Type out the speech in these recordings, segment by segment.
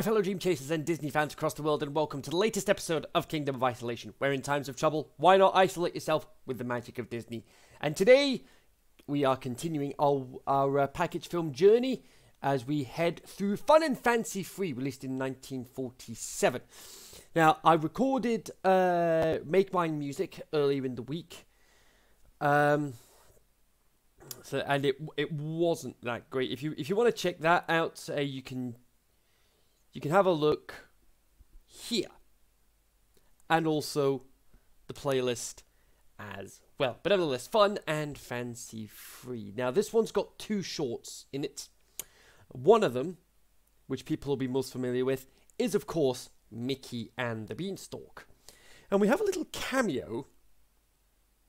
my fellow dream chasers and Disney fans across the world, and welcome to the latest episode of Kingdom of Isolation, where in times of trouble, why not isolate yourself with the magic of Disney? And today, we are continuing our, our uh, package film journey as we head through Fun and Fancy Free, released in 1947. Now, I recorded uh, Make Mine music earlier in the week. Um, so and it it wasn't that great. If you if you want to check that out, uh, you can you can have a look here, and also the playlist as well. But nevertheless, fun and fancy free. Now this one's got two shorts in it. One of them, which people will be most familiar with, is of course Mickey and the Beanstalk, and we have a little cameo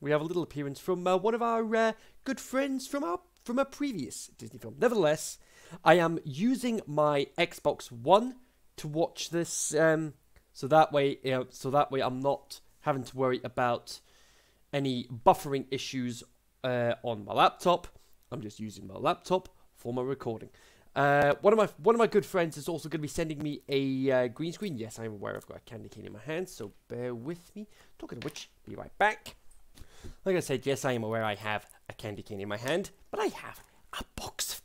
we have a little appearance from uh, one of our uh, good friends from our from a previous Disney film. Nevertheless, I am using my Xbox One to watch this, um, so that way, you know, so that way I'm not having to worry about any buffering issues uh, on my laptop. I'm just using my laptop for my recording. Uh, one of my one of my good friends is also going to be sending me a uh, green screen. Yes, I'm aware I've got a candy cane in my hand, so bear with me. Talking of which, be right back. Like I said, yes, I am aware I have a candy cane in my hand, but I have a box.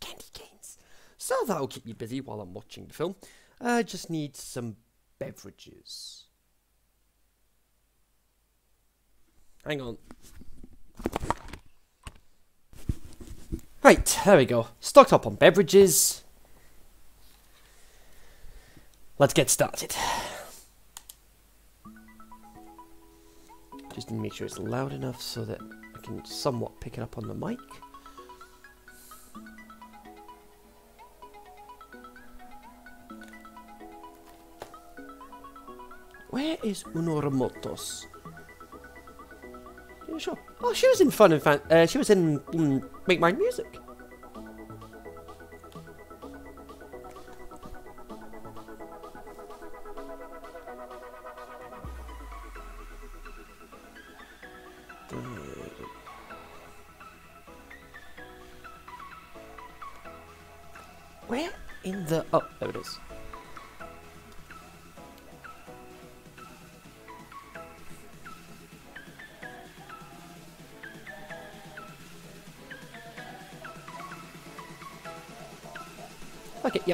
So that'll keep me busy while I'm watching the film. I just need some beverages. Hang on. Right, there we go. Stocked up on beverages. Let's get started. Just make sure it's loud enough so that I can somewhat pick it up on the mic. Where is Unora Motos? Yeah, sure. Oh, she was in Fun and Fan. Uh, she was in Make My Music. Where in the... Oh, there it is.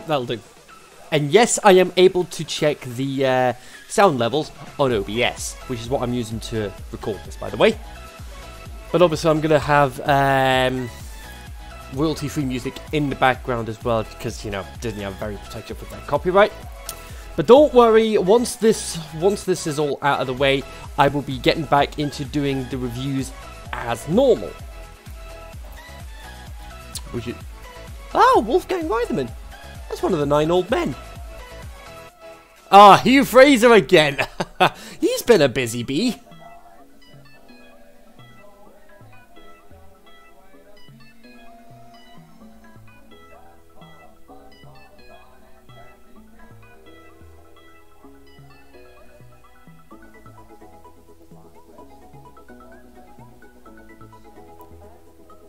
Yep, that'll do. And yes, I am able to check the uh, sound levels on OBS, which is what I'm using to record this, by the way. But obviously, I'm going to have um, royalty-free music in the background as well, because you know Disney are very protective with their copyright. But don't worry, once this once this is all out of the way, I will be getting back into doing the reviews as normal. Which is oh, Wolfgang Reitherman. One of the nine old men. Ah, Hugh Fraser again. He's been a busy bee.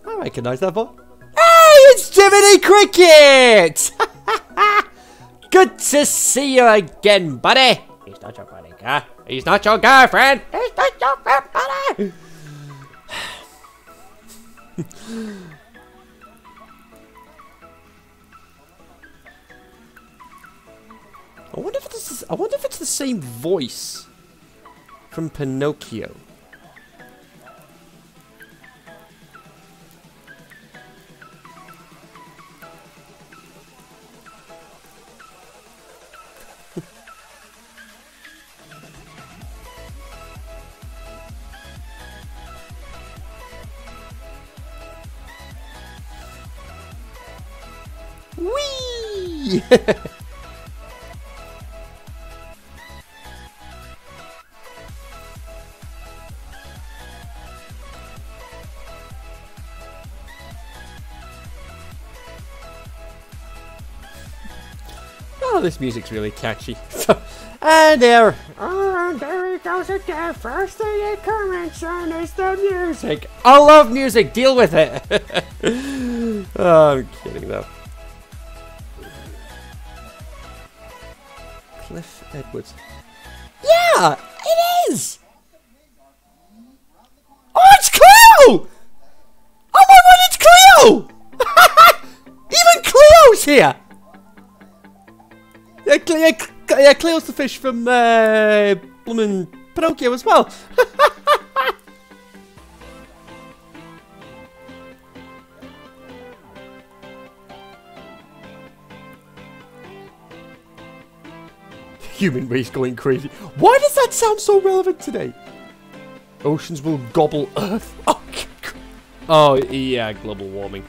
I recognise that voice. Hey, it's Jiminy Cricket! Good to see you again, buddy. He's not your buddy, huh? He's not your girlfriend. He's not your friend, buddy. I wonder if this is. I wonder if it's the same voice from Pinocchio. oh, this music's really catchy. and there, and there he goes again. First thing he comments on is the music. I love music. Deal with it. oh, I'm kidding though. Edwards. Yeah, it is! Oh, it's Cleo! Oh my god, it's Cleo! Even Cleo's here! Yeah, Cle- yeah, Cle- yeah, Cleo's the fish from uh, Bloomin' Pinocchio as well. Human race going crazy. Why does that sound so relevant today? Oceans will gobble Earth. Oh, oh yeah, global warming.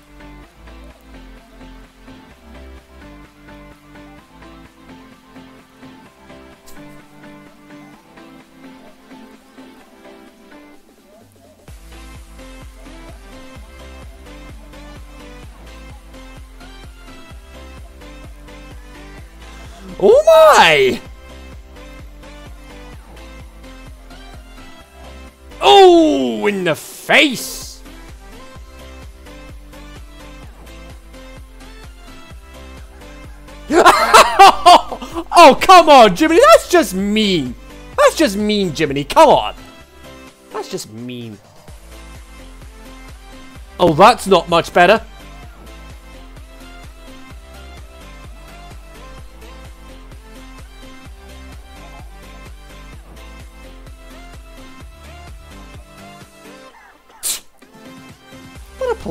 Oh my! In the face! oh, come on, Jiminy, that's just mean. That's just mean, Jiminy, come on. That's just mean. Oh, that's not much better.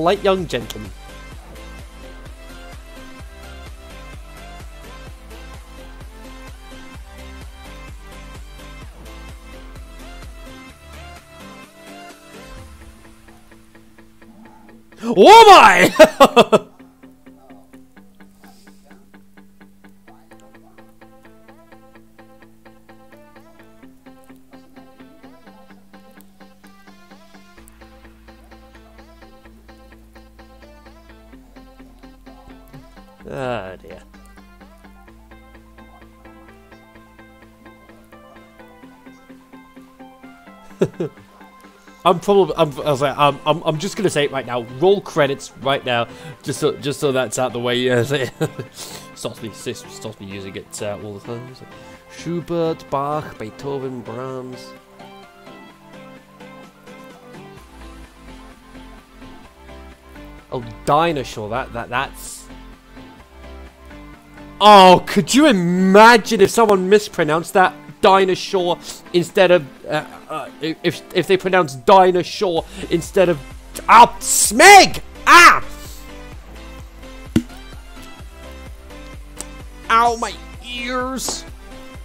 Polite young gentleman. Oh my! Ah dear. I'm probably. I'm. I was like, I'm, I'm. I'm just gonna say it right now. Roll credits right now, just so. Just so that's out the way. Uh, stops me. Stops me using it uh, all the time. So, Schubert, Bach, Beethoven, Brahms. Oh, dinosaur. That. That. That's. Oh, could you imagine if someone mispronounced that dinosaur instead of uh, uh, if if they pronounce dinosaur instead of ah smeg! Ah! Ow my ears.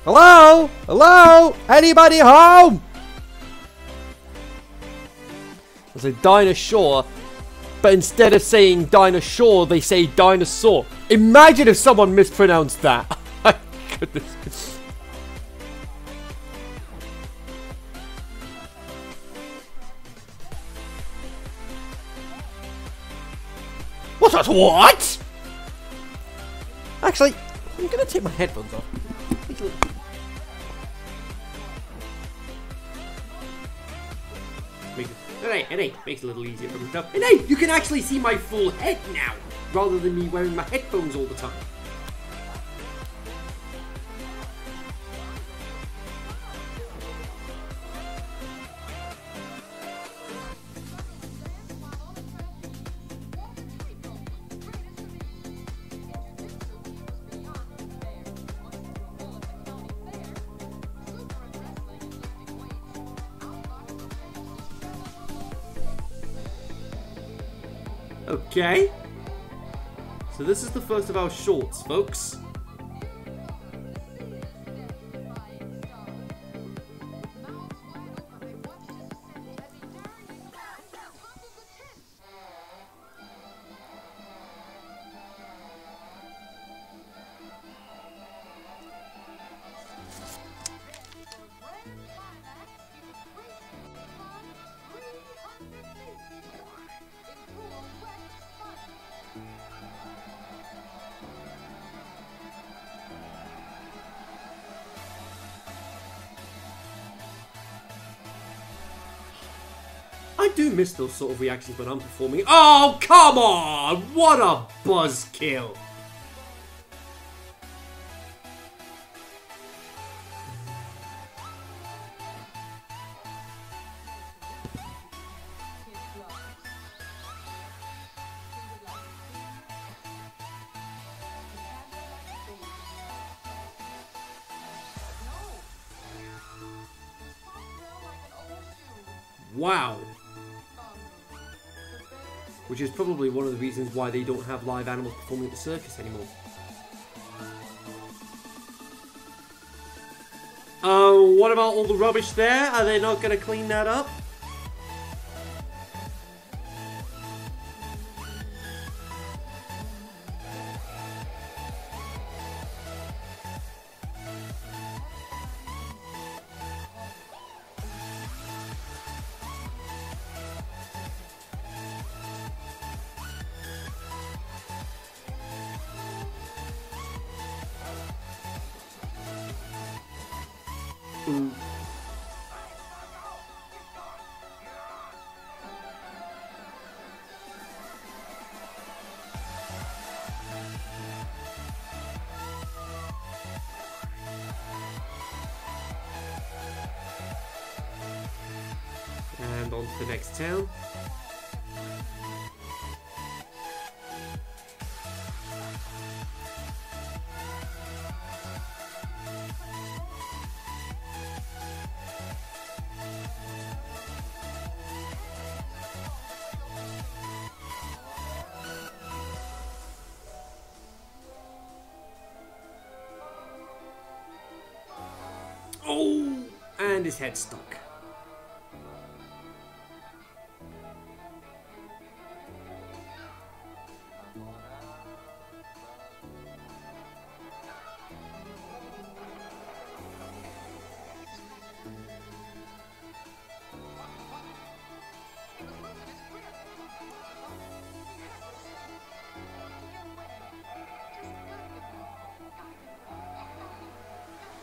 Hello? Hello? Anybody home? I say dinosaur but instead of saying dinosaur they say dinosaur imagine if someone mispronounced that goodness What? What? What? Actually, I'm gonna take my headphones off. Makes it, makes it a little easier for myself. And hey, you can actually see my full head now, rather than me wearing my headphones all the time. Okay. So this is the first of our shorts, folks. Do miss those sort of reactions when I'm performing. Oh, come on! What a buzzkill! Which is probably one of the reasons why they don't have live animals performing at the circus anymore. Oh, what about all the rubbish there? Are they not going to clean that up? His head stuck.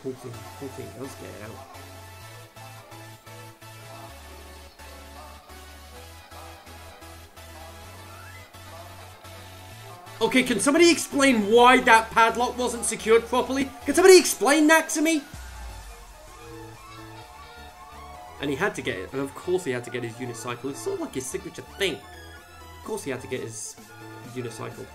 He does get out. Okay, can somebody explain why that padlock wasn't secured properly? Can somebody explain that to me? And he had to get it, and of course he had to get his unicycle. It's sort of like his signature thing. Of course he had to get his unicycle.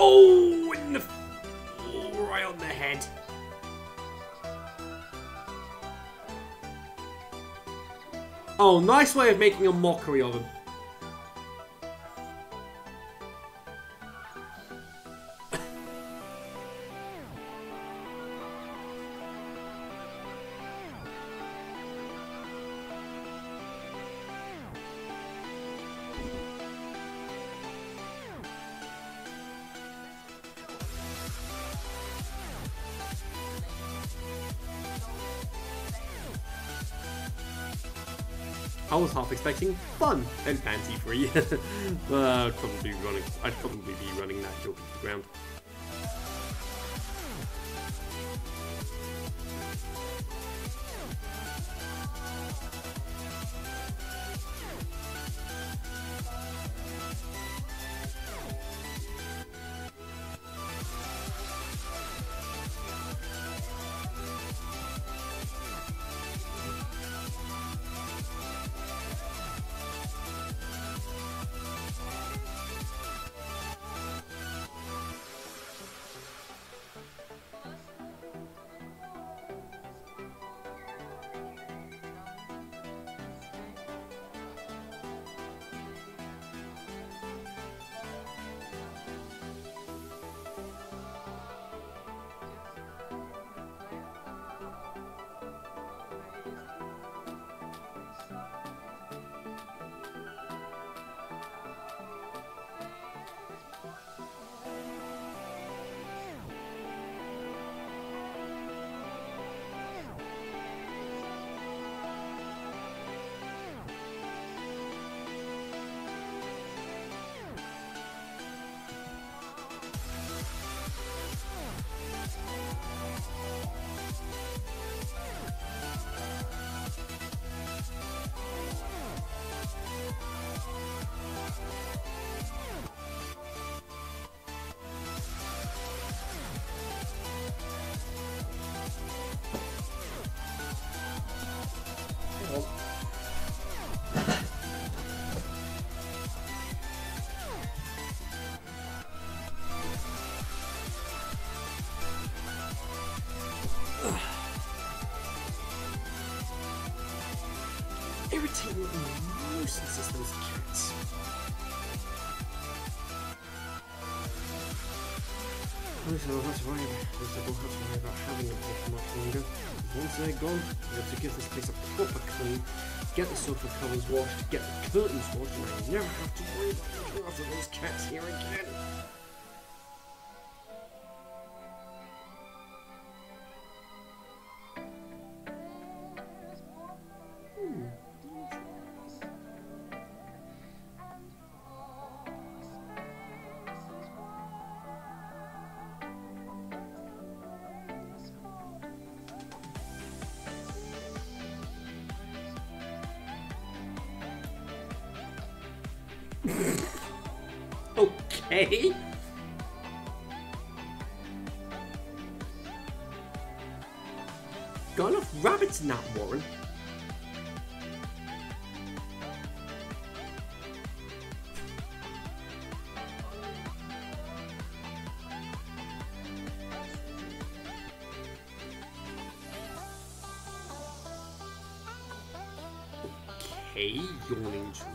Oh, in the oh, right on the head. Oh, nice way of making a mockery of him. Half expecting fun and fancy free. uh, I'd probably running. I'd probably be running that joke to the ground. Irritating nuisances, those cats. At I don't have to worry about, at least I don't have to worry about having them here for much longer. Once they're gone, we have to give this place a proper clean, get the sofa covers washed, get the curtains washed, and I never have to worry about looking after those cats here again.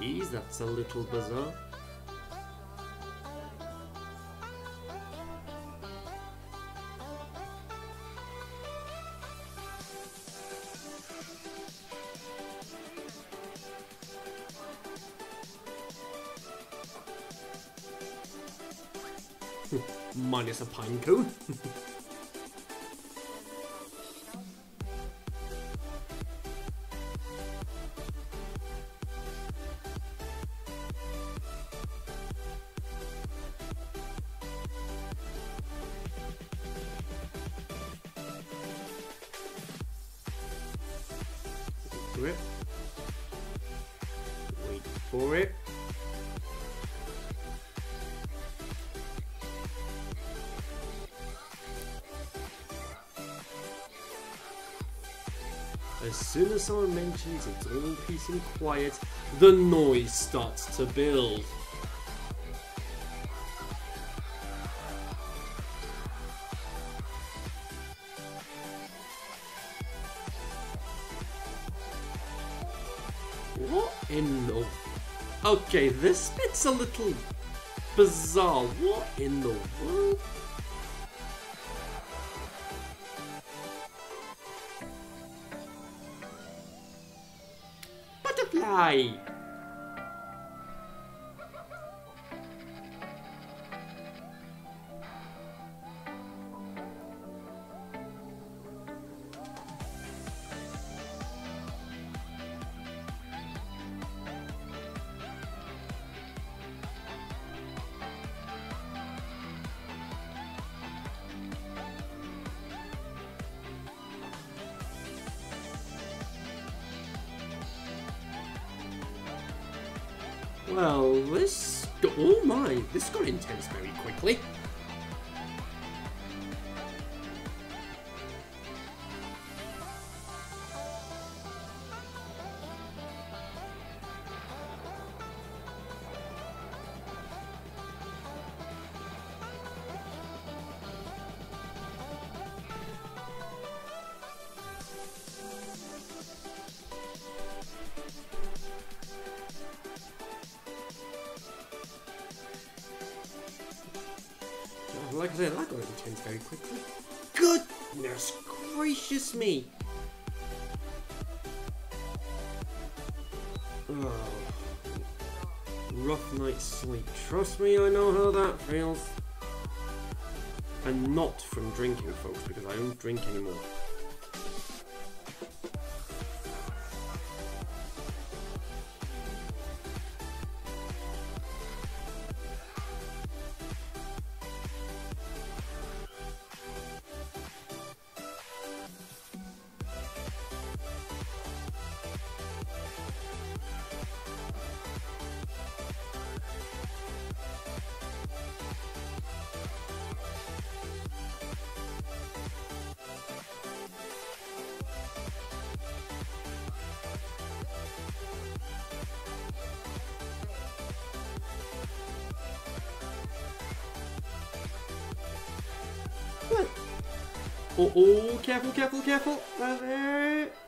Trees, that's a little bizarre. Minus a pine cone. soon as someone mentions it's all peace and quiet, the noise starts to build. What in the... Okay, this bit's a little bizarre. What in the world? ไทย sleep. Trust me, I know how that feels. And not from drinking, folks, because I don't drink anymore. Oh, oh, careful, careful, careful. Uh, okay.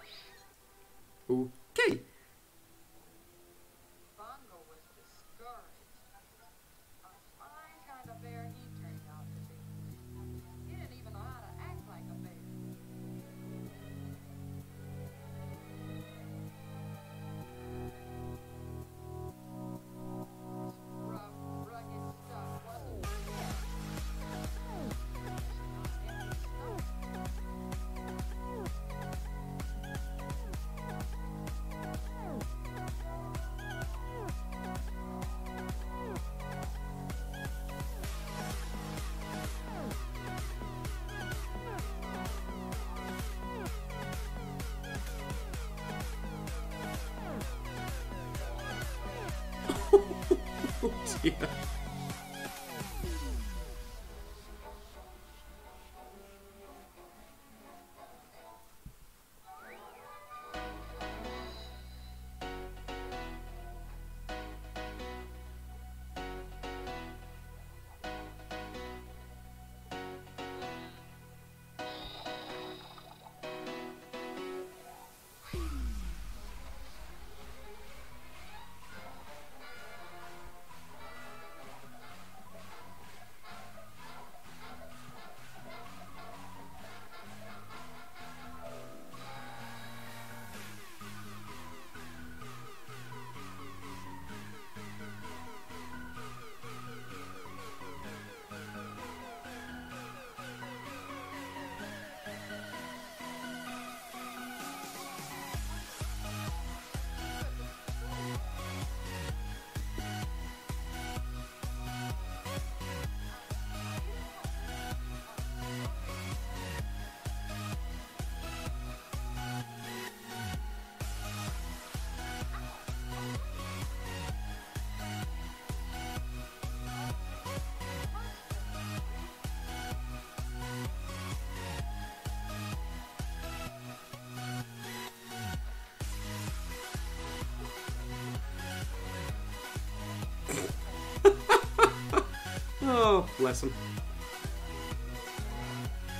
Oh, bless him.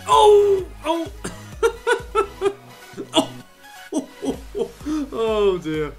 Oh! Oh! oh! Oh, oh, oh! Oh, dear.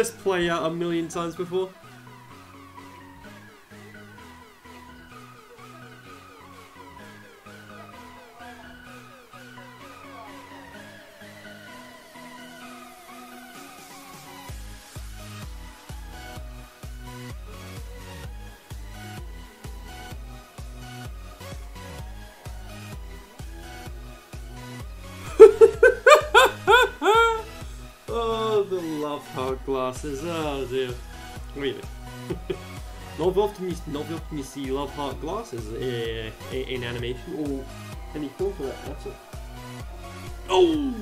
This play out a million times before. Glasses, oh dear. Really? very often you see love heart glasses uh, in, animation or any film for that matter. Oh!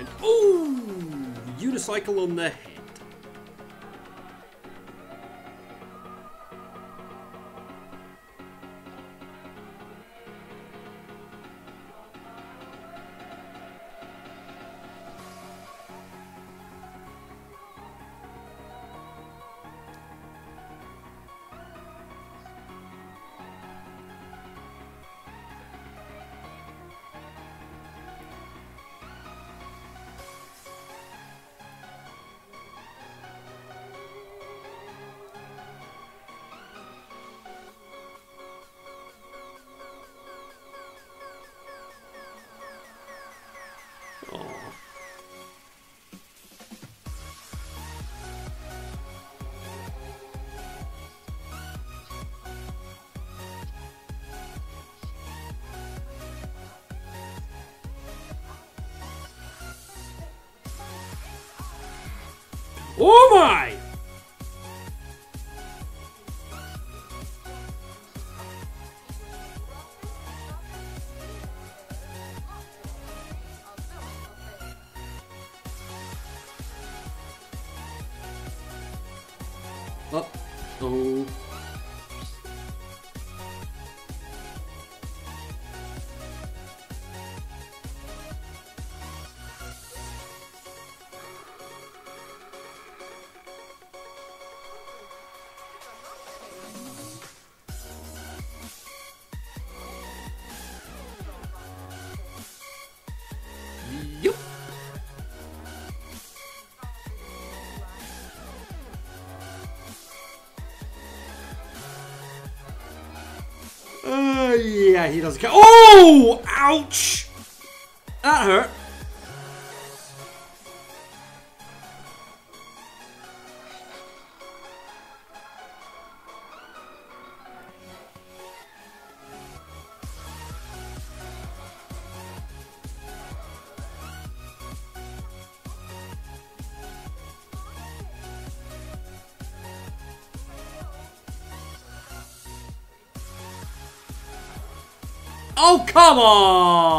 And ooh, unicycle on the he doesn't care. Oh! Ouch! That hurt. Come on!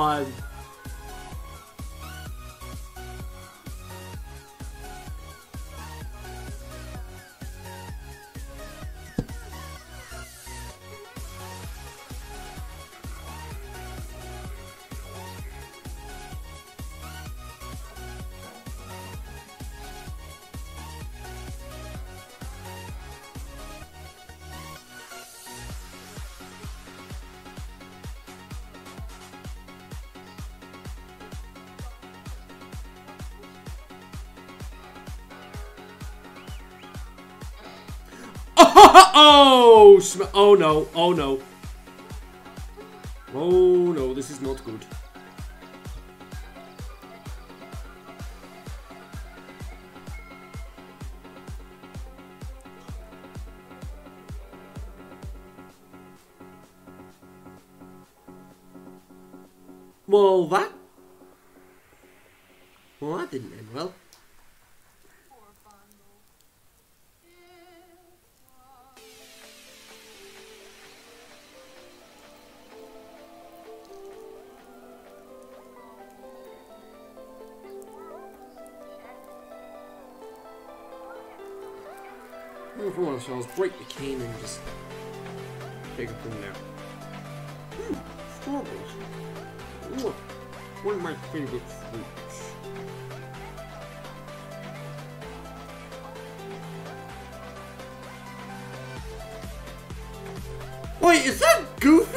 Oh no, oh no. Oh no, this is not good. I'll break the cane and just take it from there. Hmm, strawberries. Ooh, one of my favorite fruits. Wait, is that Goofy?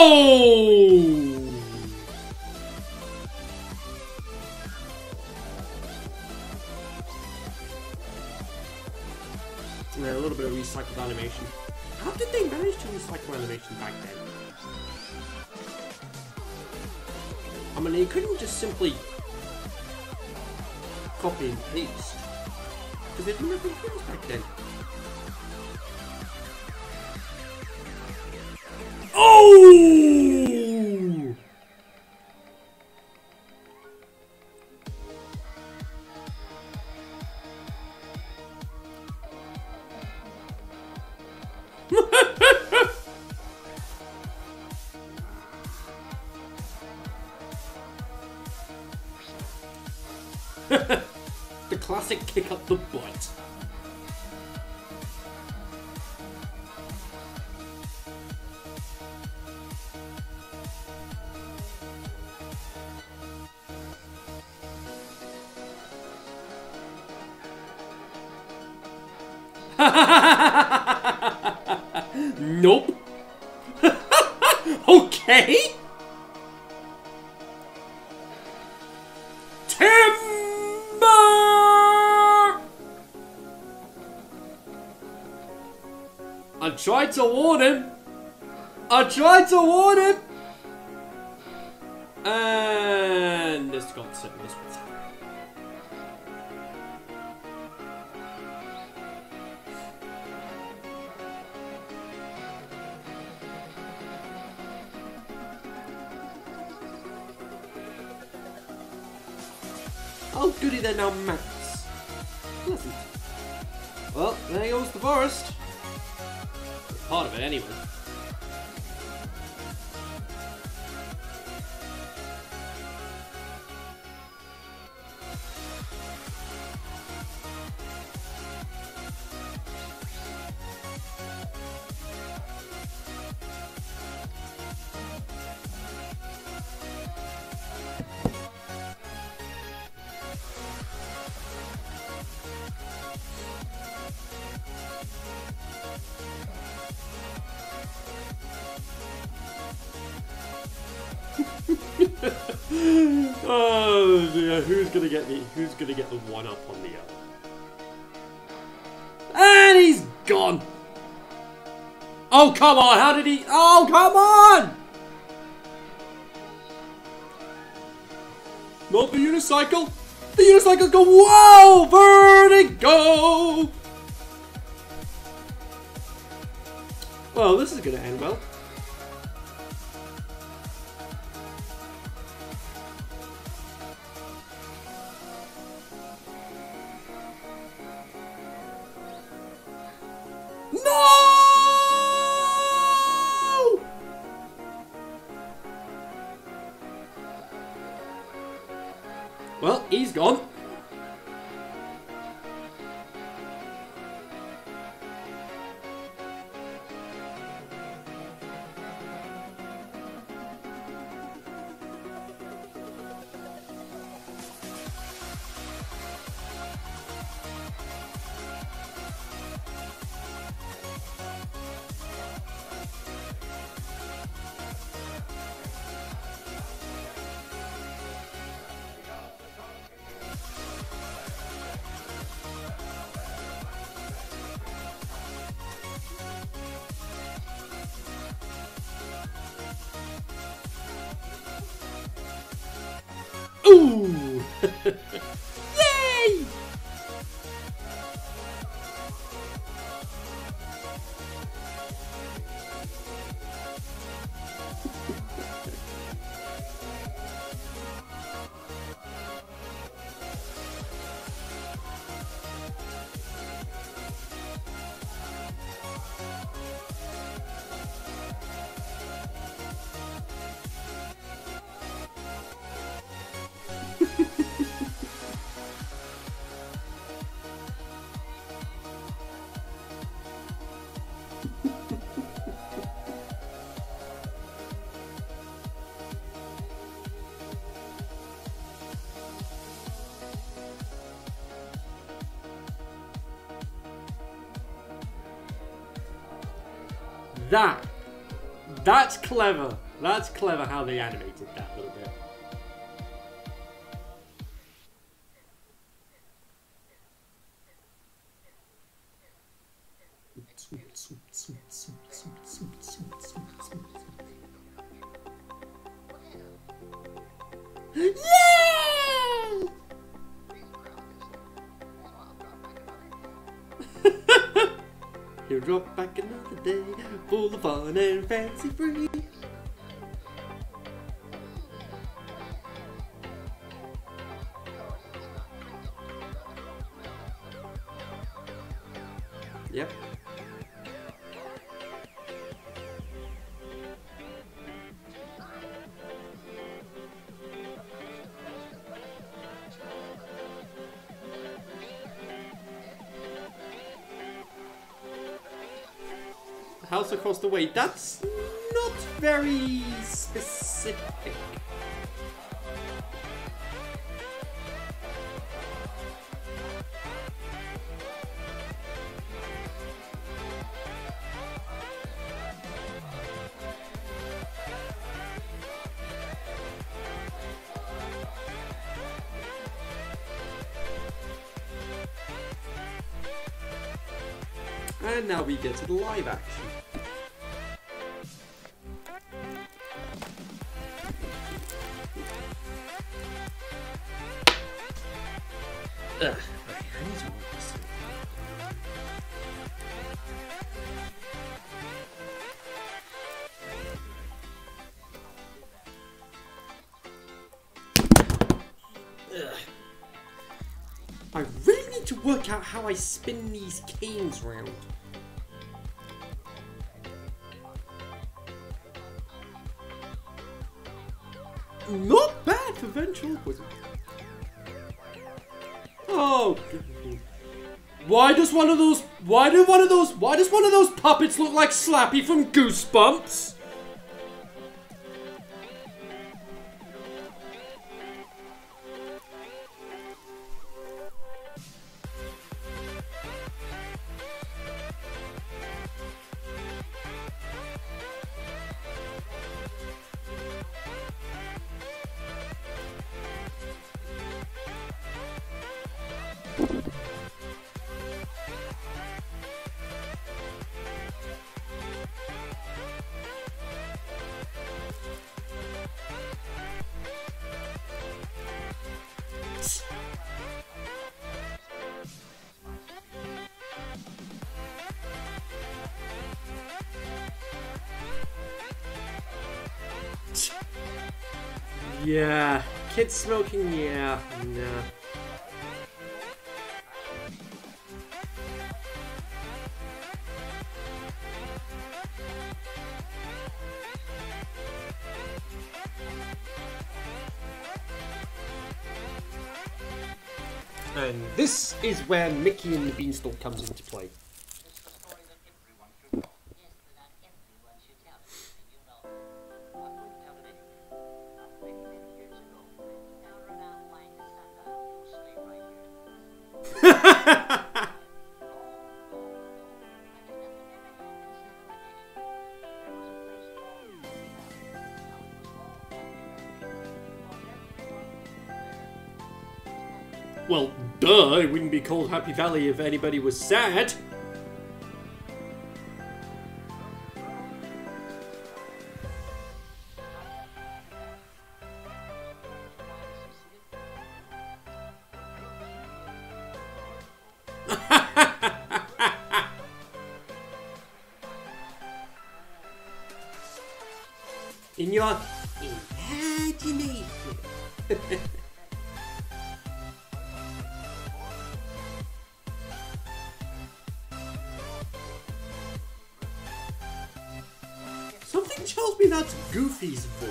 Oh! Yeah, a little bit of recycled animation. How did they manage to recycle animation back then? I mean, they couldn't just simply copy and paste. Because didn't have computers back then. I tried to oh dear, who's gonna get the who's gonna get the one up on the other? And he's gone! Oh come on, how did he Oh come on! Not the unicycle! The unicycle go Whoa! Vertigo! Well, this is gonna end well. That. That's clever. That's clever how they animated that across the way. That's not very specific. And now we get to the live action. How I spin these canes round. Not bad for ventriloquism. Oh. Why does one of those? Why do one of those? Why does one of those puppets look like Slappy from Goosebumps? Yeah, kids smoking. Yeah, nah. And this is where Mickey and the Beanstalk comes into play. Be called Happy Valley if anybody was sad. Goofy's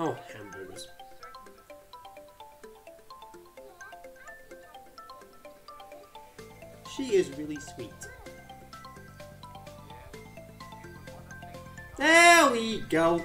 Oh, hamburgers. She is really sweet. There we go.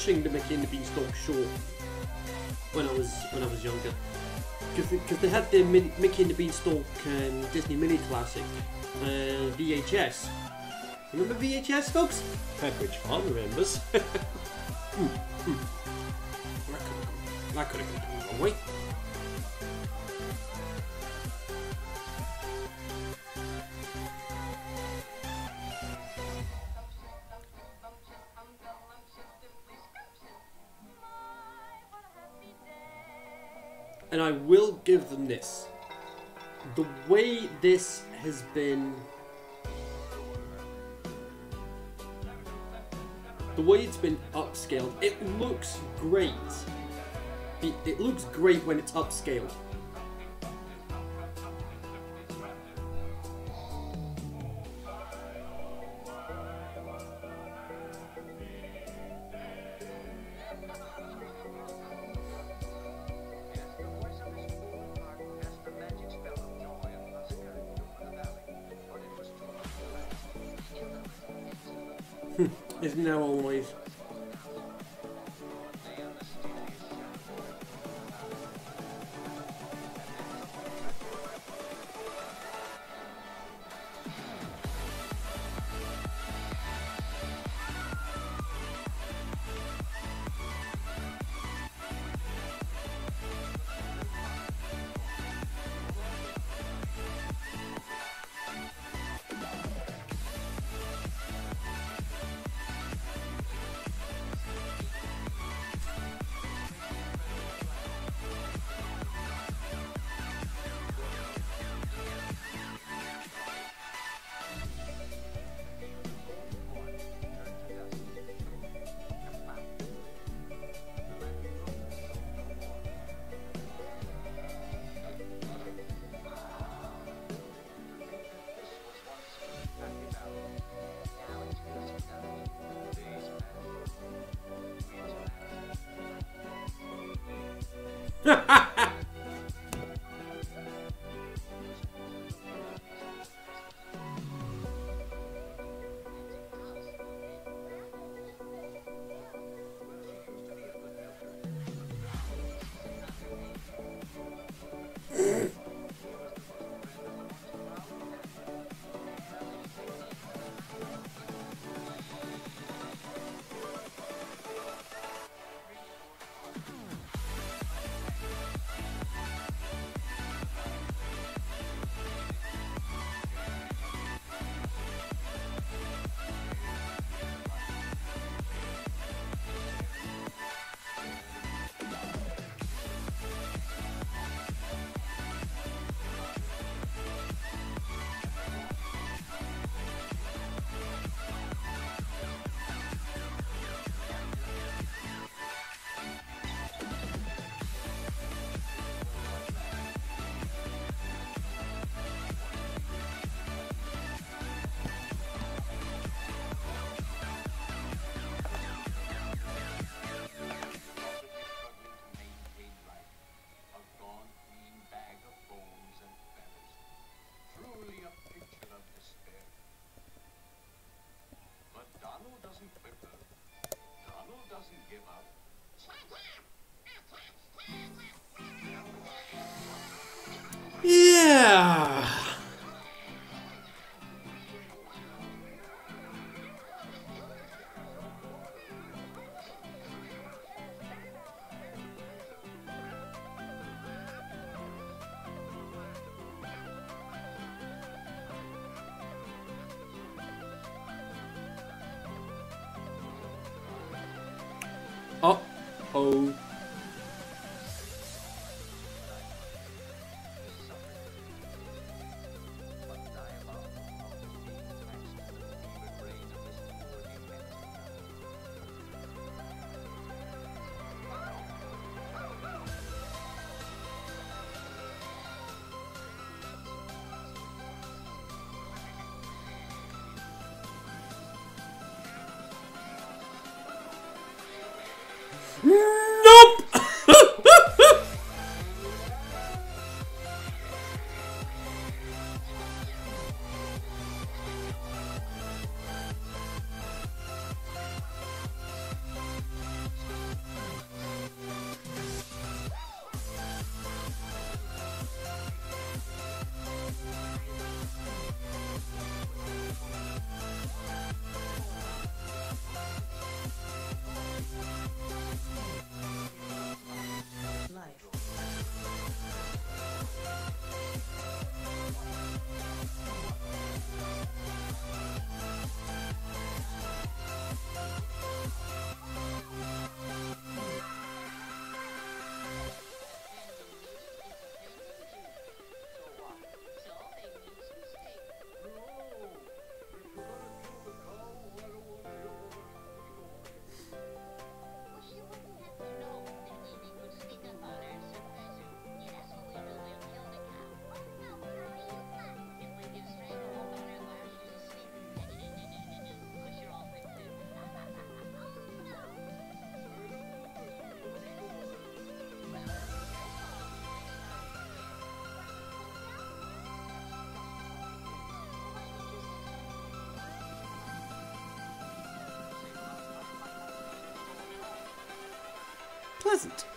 Watching the Mickey and the Beanstalk show when I was when I was younger, because they had the Mickey and the Beanstalk um, Disney Mini Classic uh, VHS. Remember VHS, folks? Pepperidge Farm remembers. Hmm, hmm. That could have gone the wrong way. The way it's been upscaled, it looks great. It, it looks great when it's upscaled. Is now always. pleasant.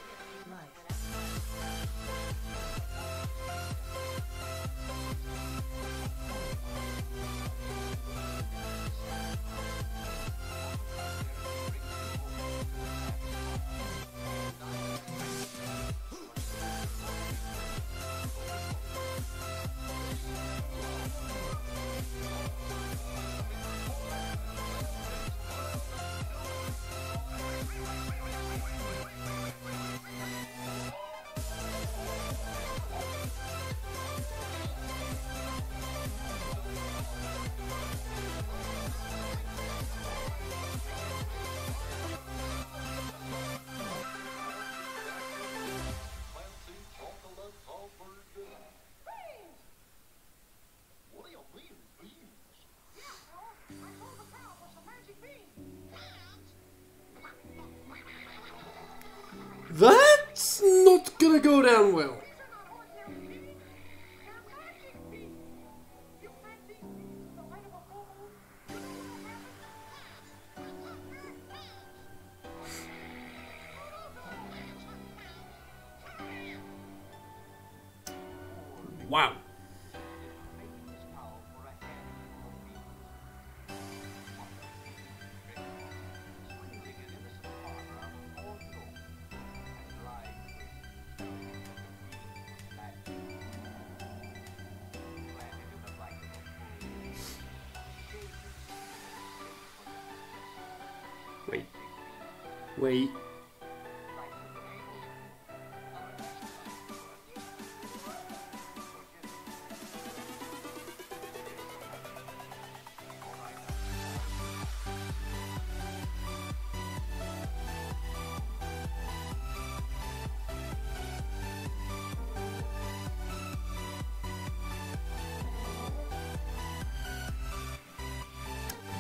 That's not gonna go down well.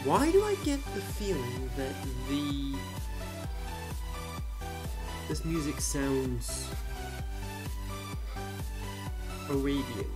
Why do I get the feeling that the... This music sounds... Arabian.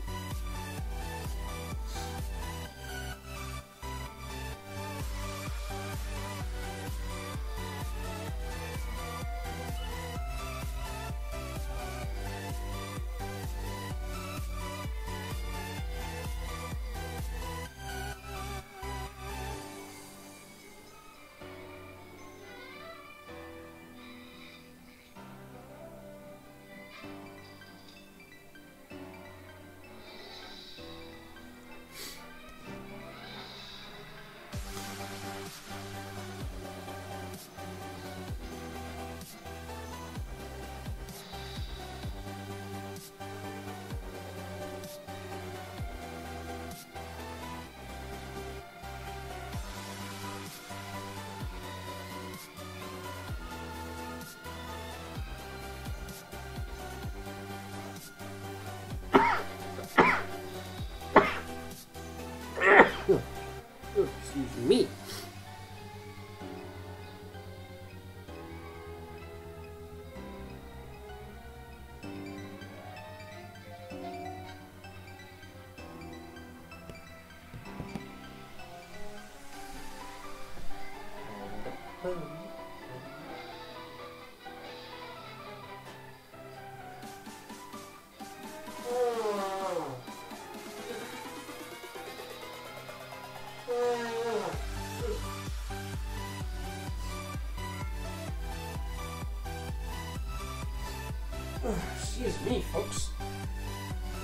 me, folks.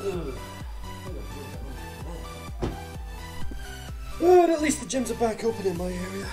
Ugh. But at least the gyms are back open in my area.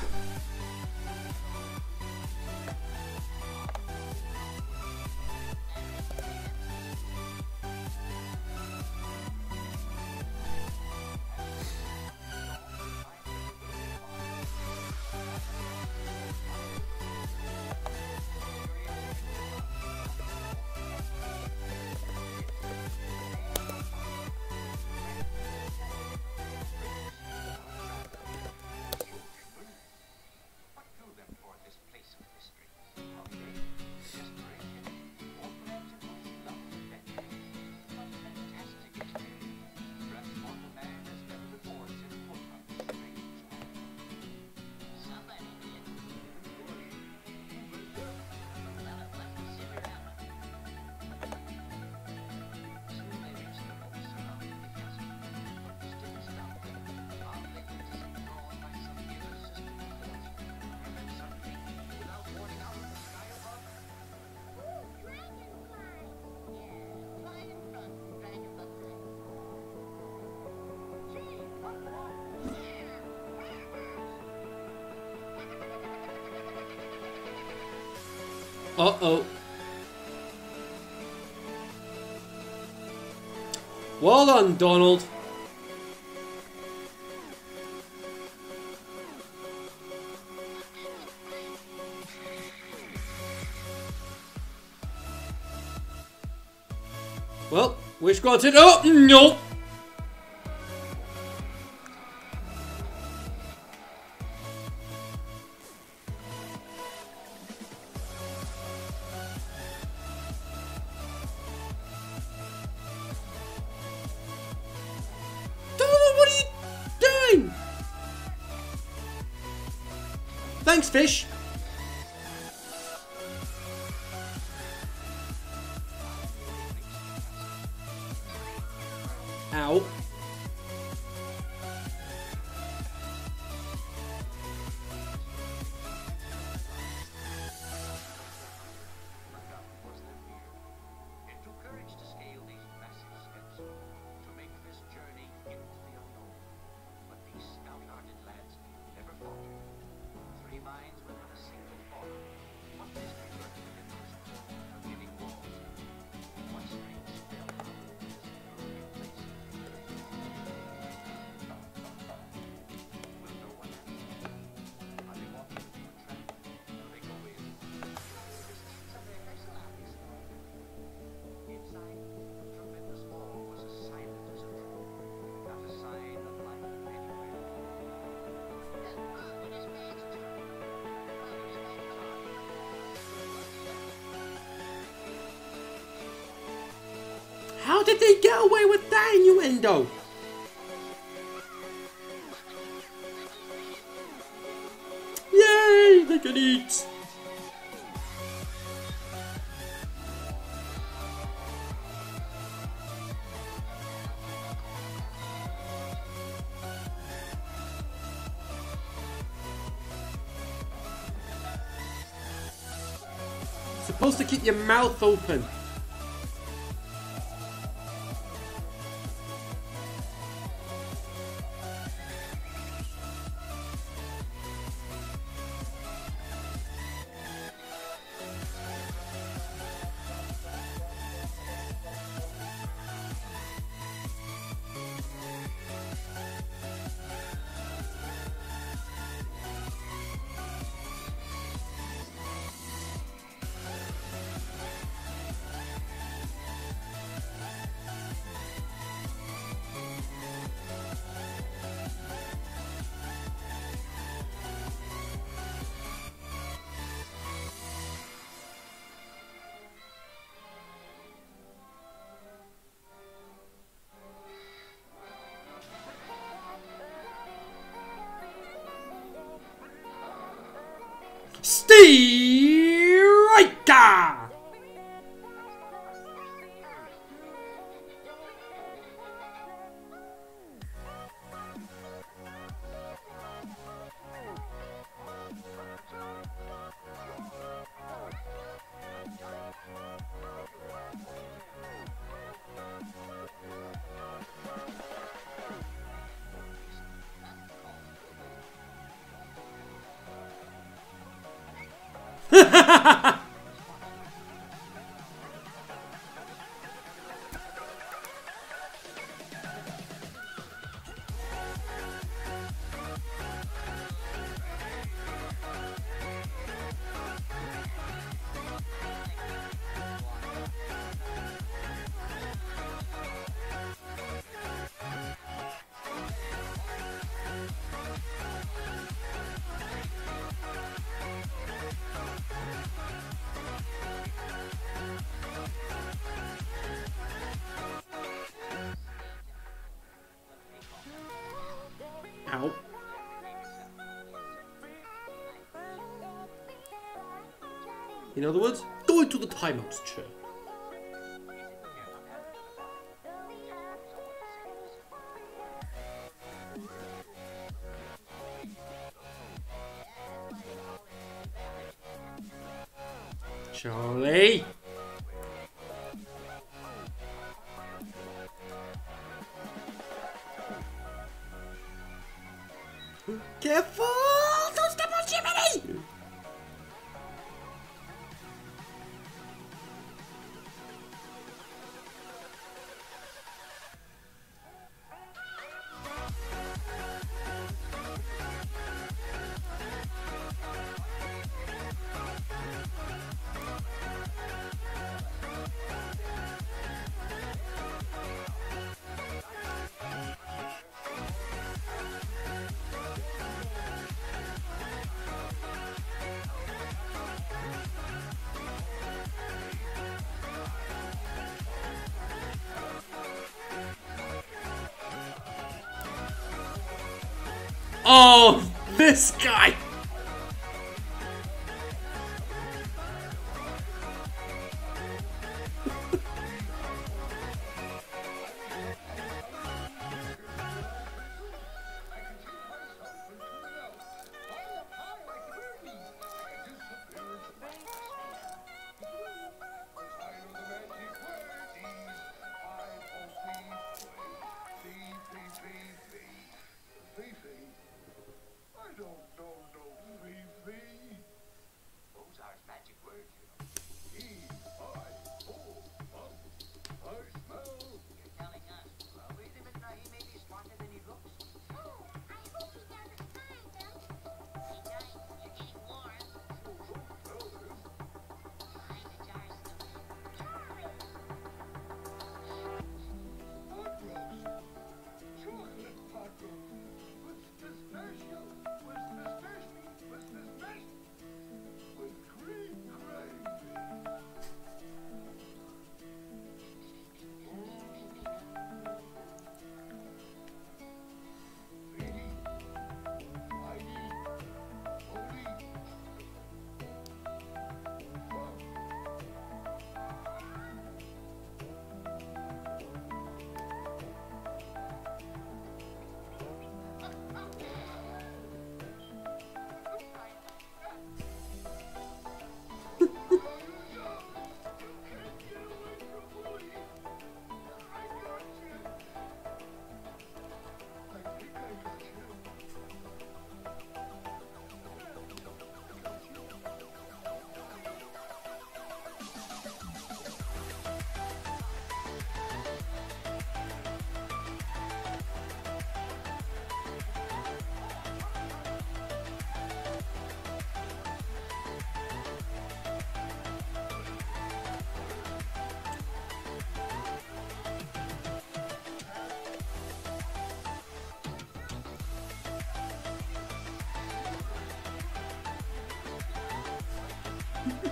Uh-oh. Well done, Donald. Well, which got it? Oh, no! fish How did they get away with that innuendo? Yay! They can eat! supposed to keep your mouth open. Ow. In other words, go into the timeout chair. Guy!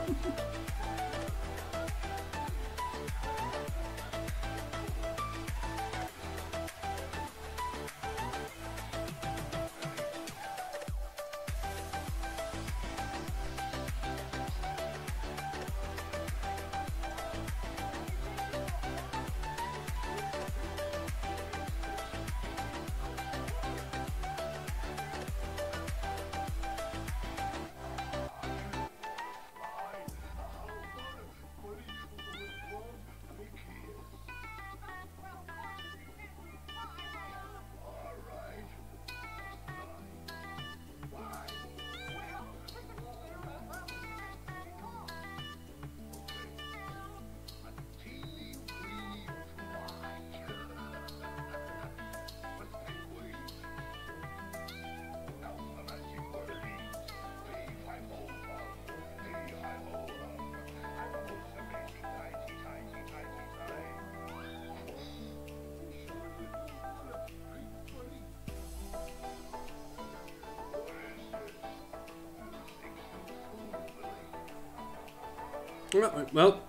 フフフ。Right, well,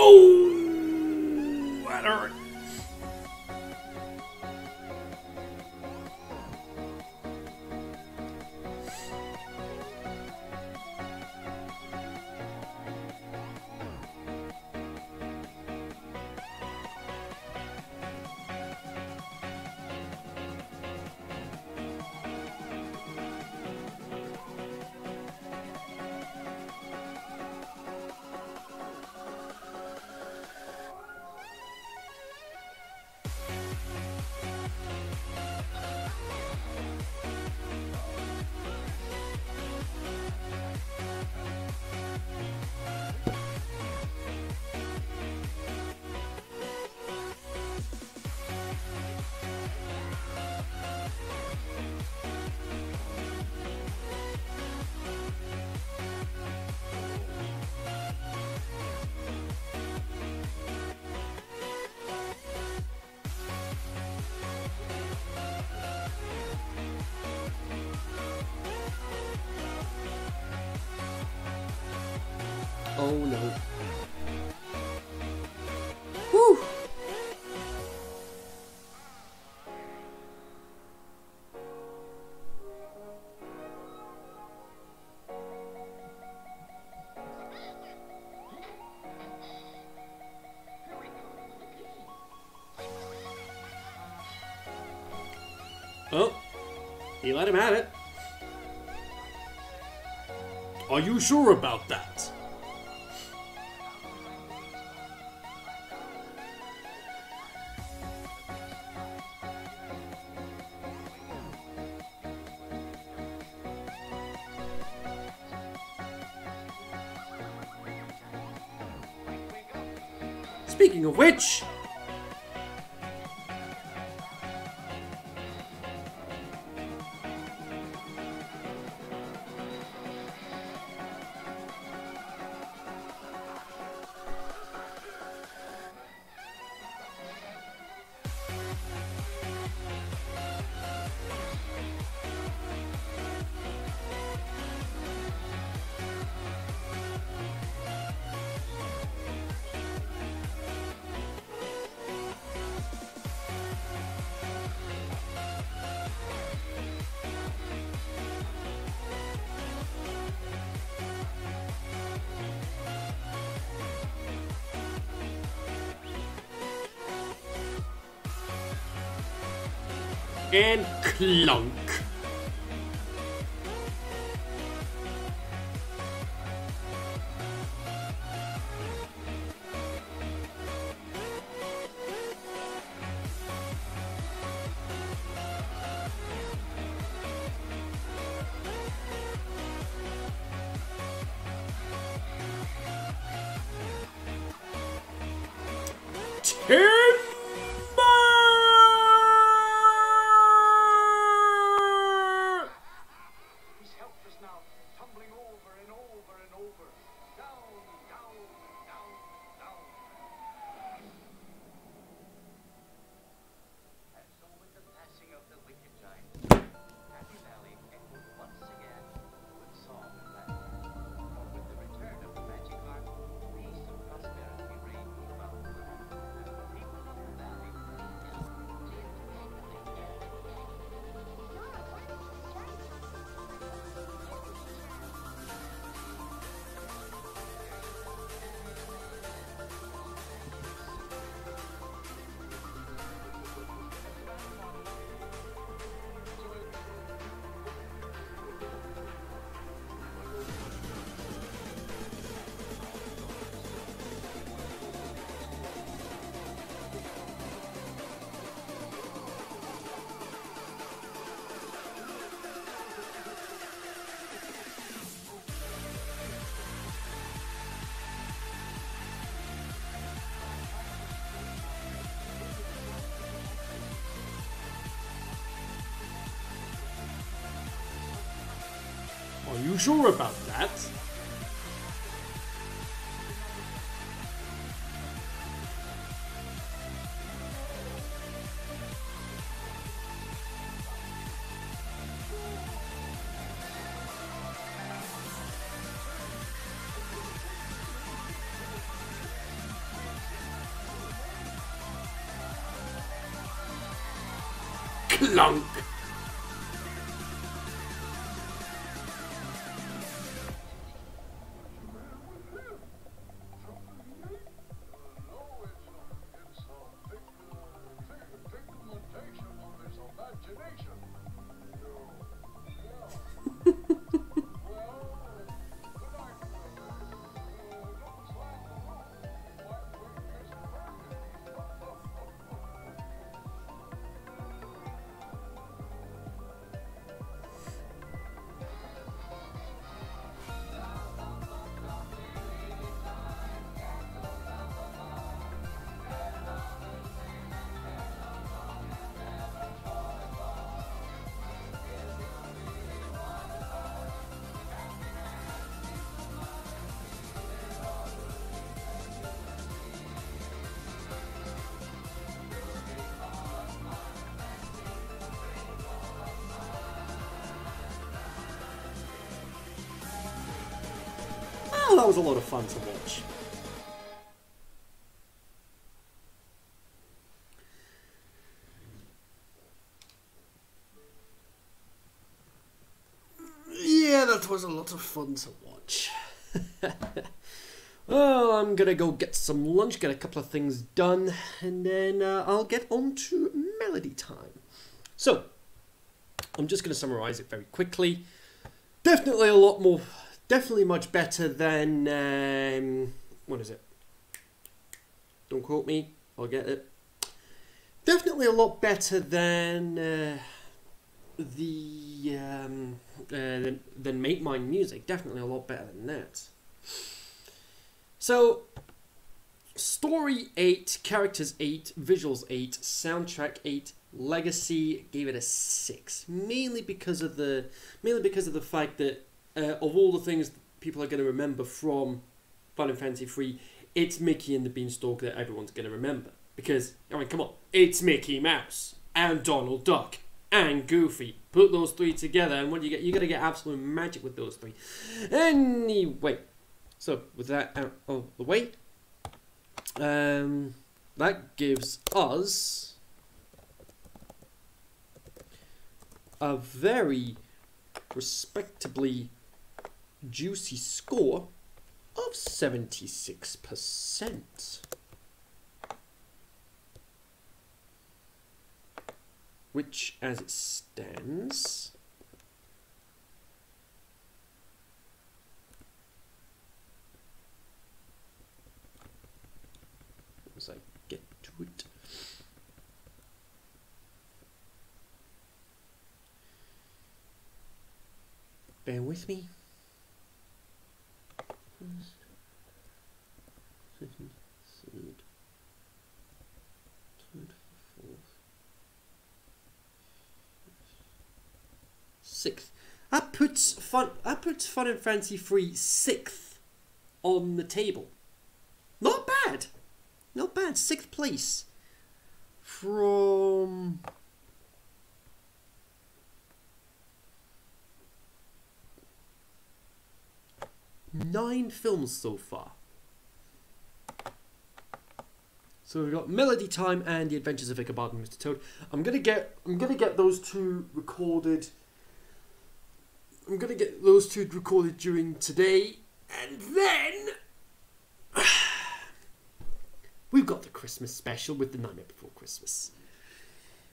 Oh! He let him have it. Are you sure about that? Speaking of which, and clunk. Sure about that. Clunk! Yeah, that was a lot of fun to watch. well, I'm gonna go get some lunch, get a couple of things done, and then uh, I'll get on to melody time. So, I'm just gonna summarize it very quickly. Definitely a lot more, definitely much better than um, what is it? Don't quote me. I'll get it. Definitely a lot better than uh, the um, uh, than, than Make Mine Music. Definitely a lot better than that. So, story eight, characters eight, visuals eight, soundtrack eight, legacy gave it a six, mainly because of the mainly because of the fact that uh, of all the things people are going to remember from Fun and Fancy Free, it's Mickey and the Beanstalk that everyone's going to remember. Because I mean, come on, it's Mickey Mouse and Donald Duck and Goofy. Put those three together, and what do you get? You're gonna get absolute magic with those three. Anyway, so with that out of the way, um, that gives us a very respectably juicy score of 76%. Which, as it stands, as I get to it. Bear with me. Second, third, third, fourth, sixth. That puts fun. That puts Fun and Fancy Free sixth on the table. Not bad. Not bad. Sixth place from nine films so far. So we've got Melody Time and The Adventures of Ichabod and Mr. Toad. I'm gonna get I'm gonna get those two recorded. I'm gonna get those two recorded during today, and then we've got the Christmas special with the Nightmare Before Christmas.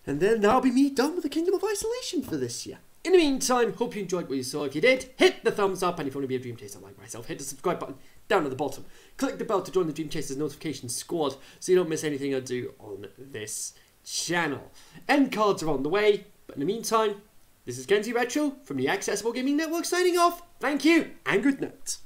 And then that'll be me done with the Kingdom of Isolation for this year. In the meantime, hope you enjoyed what you saw. If you did, hit the thumbs up, and if you want to be a Dream Chaser like myself, hit the subscribe button down at the bottom. Click the bell to join the Dream Chasers notification squad so you don't miss anything I do on this channel. End cards are on the way, but in the meantime, this is Kenzie Retro from the Accessible Gaming Network signing off. Thank you, and good night.